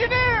Engineer!